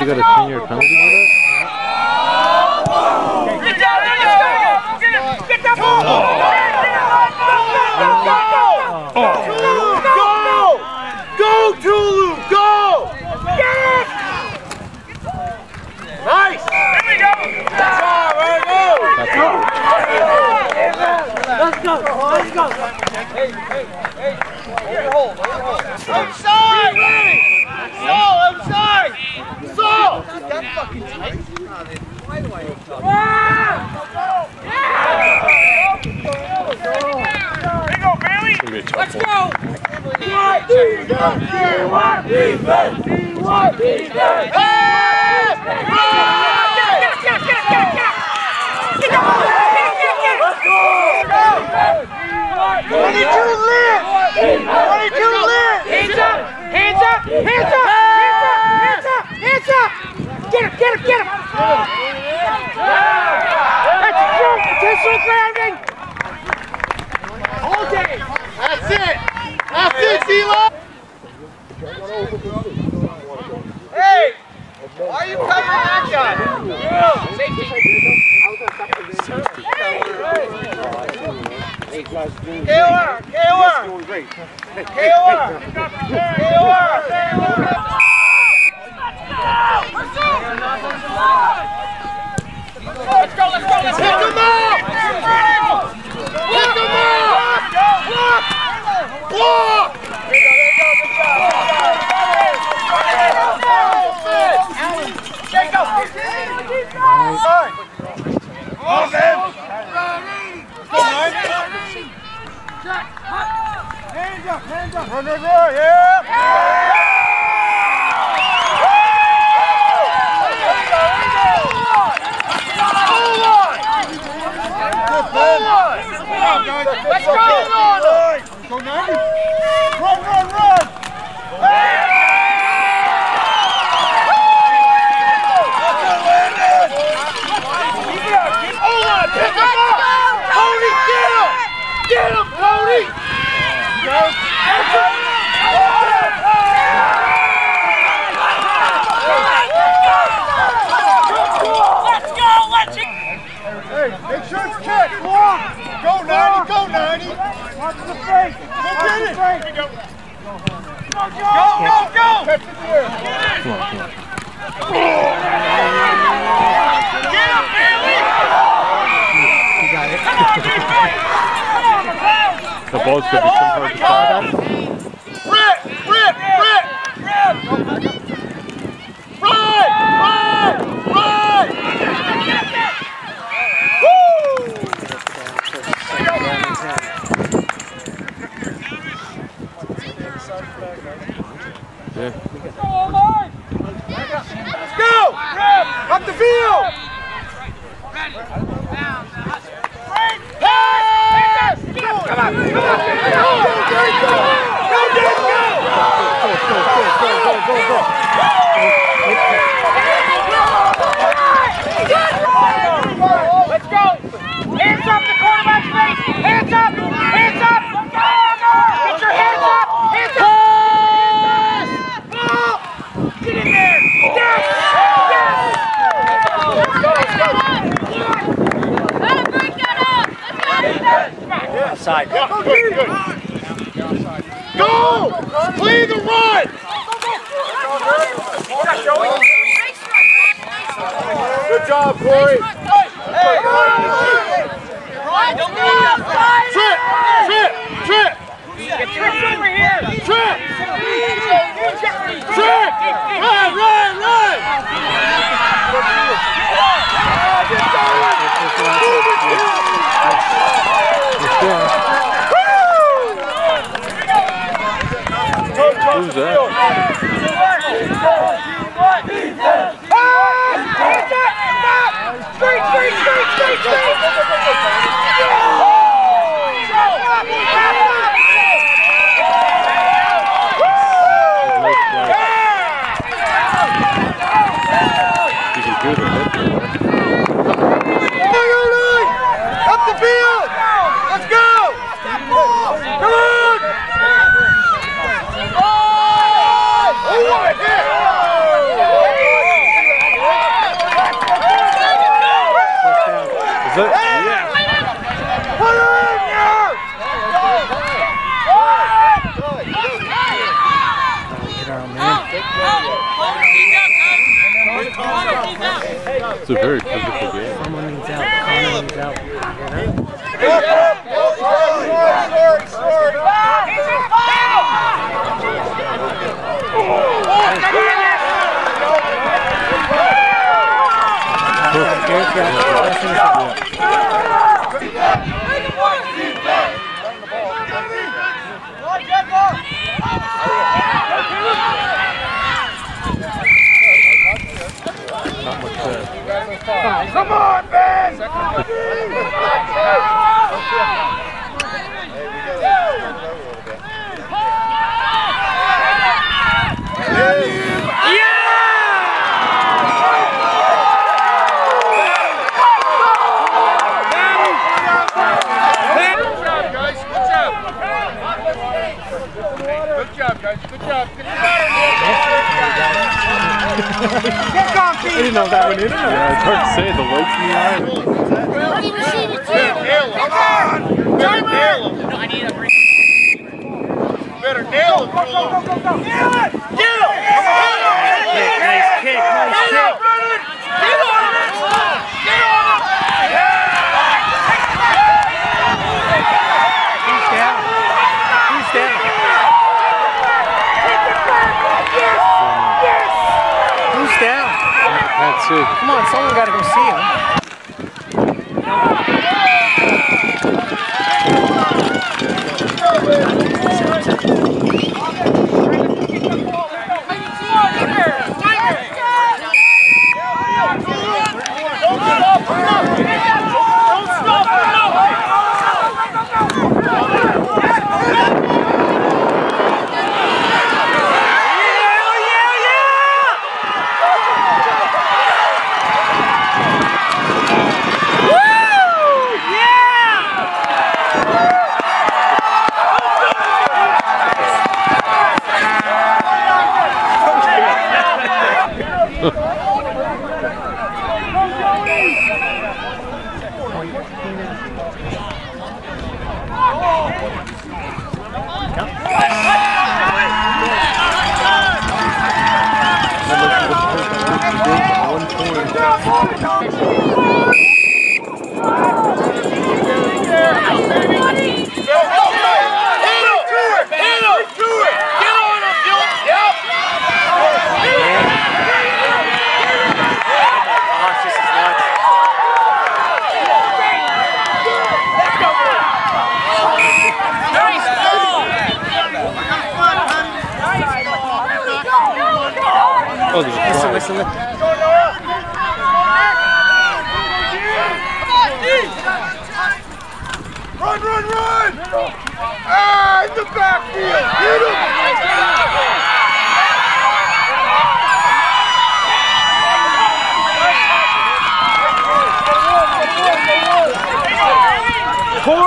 You got a 10 year penalty for that? Get that ball! Go, Tulu! Go! Nice! Here we go! Let's go! Let's go! Outside! Ready! Saul, outside! Saul! That fucking tight. Here you go, Bailey! It's gonna be a tough one. Twenty-two lit! Twenty-two lit! Hands up! Hands up! Hands up! Hands up! Hands up! Get him! Get him! Get him! That's a jump! Intentional grounding! All day! That's it! That's it, D-Lo! Hey! Why are you covering that guy? KOR! KOR! KOR! KOR! Let's go! Let's go! Let's up! Pick! Block! Hands up, hands up. Run, run, run, yeah! Let's go! Go 90! Run, run, run! Hold on! Pick him up! Cody, get him! Get him, Cody! Let's go! Let's go! Hey, make sure it's kicked. Block. Go 90, go 90. Watch the face. Go get it. Go, go, go. Catch it there. Come on, come on. Get him, Bailey! The ball's gonna be some hard to stop. Rip, rip, rip. Run, run, run. Woo! Yeah. Let's go. Up the field. Pass! Come on, come on. Go, Derek, go. Go, Derek, go. Go, go, go, go, go, go. Let's go! Hands up the quarterback's face! Hands up! Hands up! Get your hands up! Hands up! Get in there! Yes! Outside. Go, good, good. Go! Clean the run! Good job, Corey. Hey, Trip! Trip! Trip! Get tripped over here! Trip! Trip! Run, run, run! Who's that? It's a very physical game. Someone needs out. Connor needs out. Sorry, sorry, sorry. Not Come on, man! Good job, guys. Good job. Good job. Get the I didn't know that went in. Yeah, it's hard to say. The lights in the eye. Nail him. Come on! Better nail him. Better nail him, Jewel. Nail it! Get him! Come on! Nice kick, nice Get kick. him! Get on him! Get on him! Who's down? Who's down? Who's down? Can't. Come on, someone got to go see him. One point. Oh, flag. Listen, listen. Run, run, run! Ah, in the backfield! Hit him! Corner.